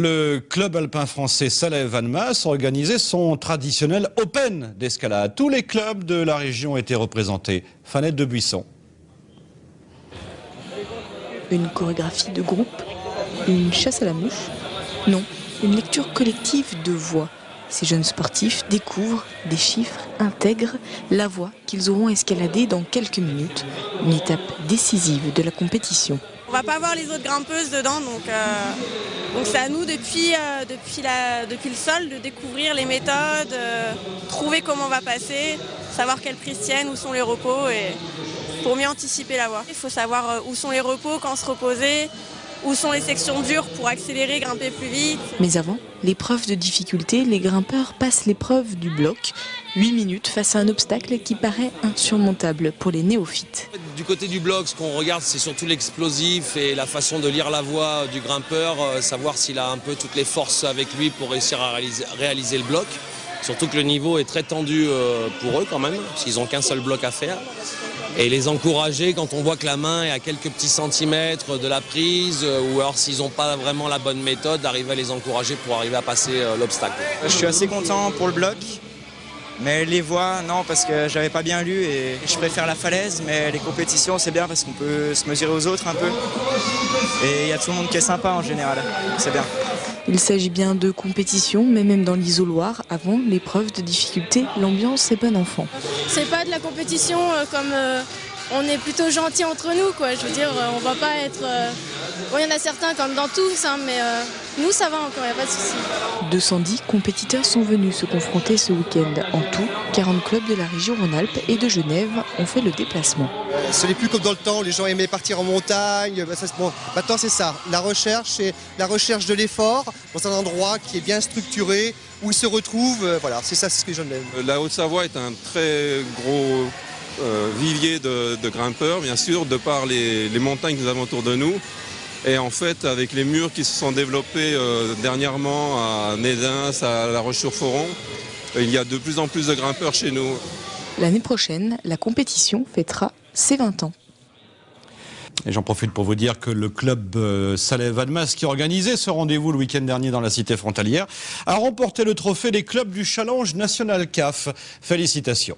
Le club alpin français Van Mas organisait son traditionnel Open d'escalade. Tous les clubs de la région étaient représentés. Fanette de Buisson. Une chorégraphie de groupe? Une chasse à la mouche? Non, une lecture collective de voix. Ces jeunes sportifs découvrent des chiffres, intègrent la voie qu'ils auront escaladée dans quelques minutes. Une étape décisive de la compétition. On va pas voir les autres grimpeuses dedans, donc euh, donc c'est à nous depuis, euh, depuis, la, depuis le sol de découvrir les méthodes, euh, trouver comment on va passer, savoir quelles prises tiennent, où sont les repos et pour mieux anticiper la voie. Il faut savoir où sont les repos, quand se reposer, où sont les sections dures pour accélérer, grimper plus vite. Mais avant l'épreuve de difficulté, les grimpeurs passent l'épreuve du bloc. 8 minutes face à un obstacle qui paraît insurmontable pour les néophytes. Du côté du bloc, ce qu'on regarde, c'est surtout l'explosif et la façon de lire la voie du grimpeur, euh, savoir s'il a un peu toutes les forces avec lui pour réussir à réaliser, réaliser le bloc. Surtout que le niveau est très tendu euh, pour eux quand même, s'ils n'ont qu'un seul bloc à faire et les encourager quand on voit que la main est à quelques petits centimètres de la prise euh, ou alors s'ils n'ont pas vraiment la bonne méthode, d'arriver à les encourager pour arriver à passer euh, l'obstacle. Je suis assez content pour le bloc, mais les voies, non, parce que j'avais pas bien lu et je préfère la falaise, mais les compétitions, c'est bien parce qu'on peut se mesurer aux autres un peu. Et il y a tout le monde qui est sympa en général, c'est bien. Il s'agit bien de compétition, mais même dans l'isoloir, avant l'épreuve de difficulté, l'ambiance est bon enfant. C'est pas de la compétition euh, comme euh, on est plutôt gentil entre nous, quoi. Je veux dire, euh, on va pas être. Il y en a certains comme dans tous, hein, mais nous ça va encore, il n'y a pas de souci. 210 compétiteurs sont venus se confronter ce week-end. En tout, 40 clubs de la région Rhône-Alpes et de Genève ont fait le déplacement. Ce n'est plus comme dans le temps, les gens aimaient partir en montagne. Bah, bon, maintenant c'est ça, la recherche, c'est la recherche de l'effort dans un endroit qui est bien structuré, où ils se retrouvent. voilà, c'est ça, c'est ce que les gens aiment. La Haute-Savoie est un très gros euh, vivier de, de, grimpeurs, bien sûr, de par les, les montagnes que nous avons autour de nous. Et en fait, avec les murs qui se sont développés euh, dernièrement à Nédins, à La Roche-sur-Foron, il y a de plus en plus de grimpeurs chez nous. L'année prochaine, la compétition fêtera ses 20 ans. Et j'en profite pour vous dire que le club euh, Saleh Vadmas, qui organisait ce rendez-vous le week-end dernier dans la cité frontalière, a remporté le trophée des clubs du Challenge National CAF. Félicitations.